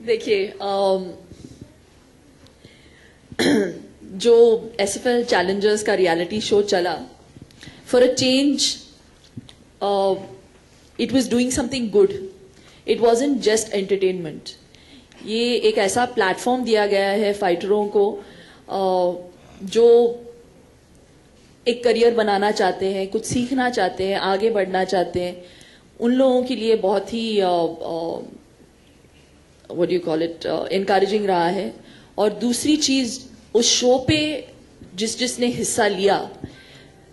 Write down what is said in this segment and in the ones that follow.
देखिए जो S F L challengers का रियलिटी शो चला for a change it was doing something good it was in just entertainment ये एक ऐसा प्लेटफॉर्म दिया गया है फाइटरों को uh, जो एक करियर बनाना चाहते हैं कुछ सीखना चाहते हैं आगे बढ़ना चाहते हैं उन लोगों के लिए बहुत ही What you call it encouraging रहा है और दूसरी चीज उस शो पे जिस जिसने हिस्सा लिया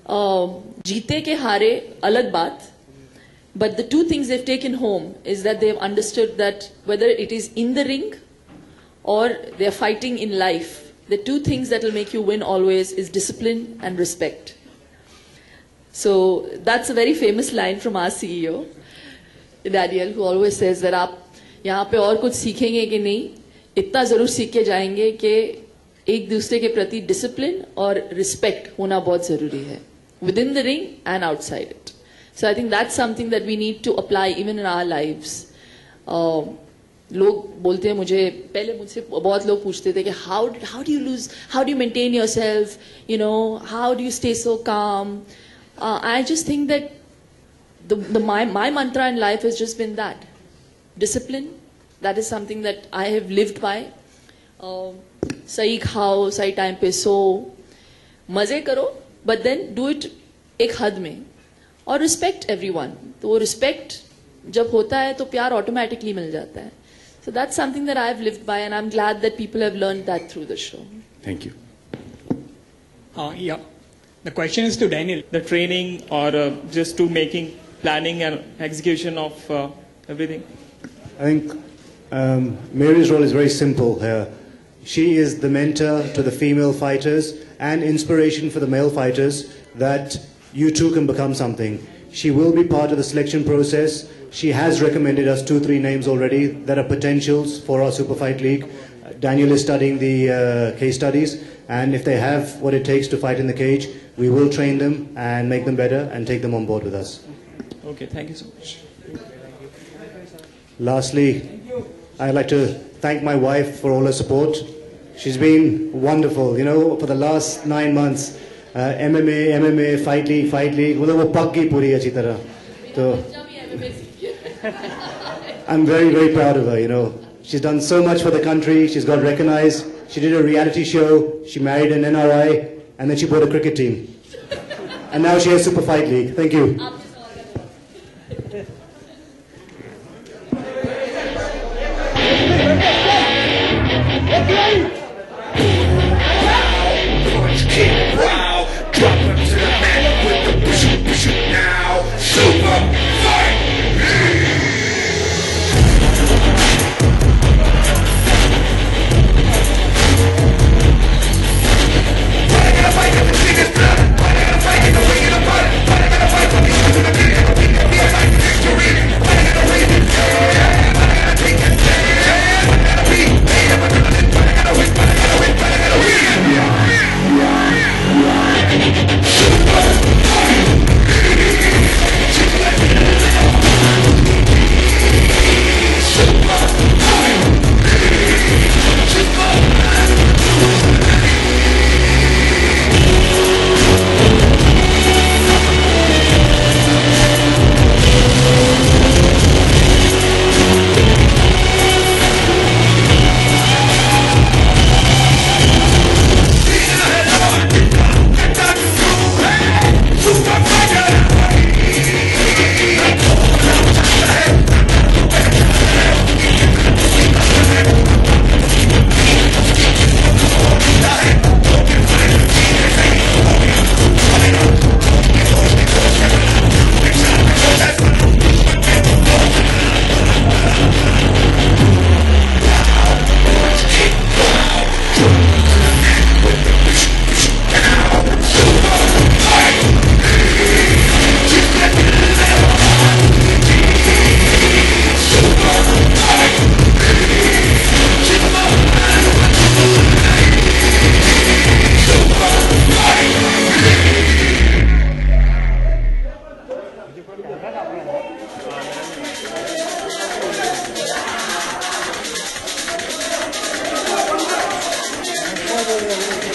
uh, जीते के हारे अलग बात but the two things they've taken home is that they've understood that whether it is in the ring or they're fighting in life, the two things that will make you win always is discipline and respect. So that's a very famous line from our CEO, Daniel, who always says that आप यहाँ पे और कुछ सीखेंगे कि नहीं? इतना ज़रूर सीख के जाएँगे कि एक दूसरे के प्रति डिसिप्लिन और रिस्पेक्ट होना बहुत ज़रूरी है। Within the ring and outside it so I think that something that we need to apply even in our lives लोग बोलते हैं मुझे पहले मुझसे बहुत लोग पूछते थे कि how how do you lose how do you maintain yourself you know how do you stay so calm I just think that my, my mantra in life has just been that. Discipline that is something that i have lived by uh, सही खाओ सही time पे सो मज़े करो but then do it एक हद में और रिस्पेक्ट एवरीवन तो वो रिस्पेक्ट जब होता है तो प्यार ऑटोमेटिकली मिल जाता है so that's something that I have lived by and I am glad that people have learn that through the show Thank you. Uh, yeah. The question is to Daniel. The training or uh, just to making, planning and execution of uh, everything. I think um, Mary's role is very simple here. She is the mentor to the female fighters and inspiration for the male fighters that you too can become something. She will be part of the selection process. She has recommended us two, three names already that are potentials for our Super Fight League. Daniel is studying the uh, case studies, and if they have what it takes to fight in the cage, we will train them and make them better and take them on board with us. Okay, thank you so much. Lastly, I'd like to thank my wife for all her support. She's been wonderful, you know, for the last nine months. Uh, MMA, MMA, Fight League, Fight League, मतलब वो पक गई पूरी अच्छी तरह तो I'm very, very proud of her, you know. She's done so much for the country. She's got recognized. She did a reality show. She married an NRI. And then she bought a cricket team. And now she has Super Fight League. Thank you. Cheers. Gracias.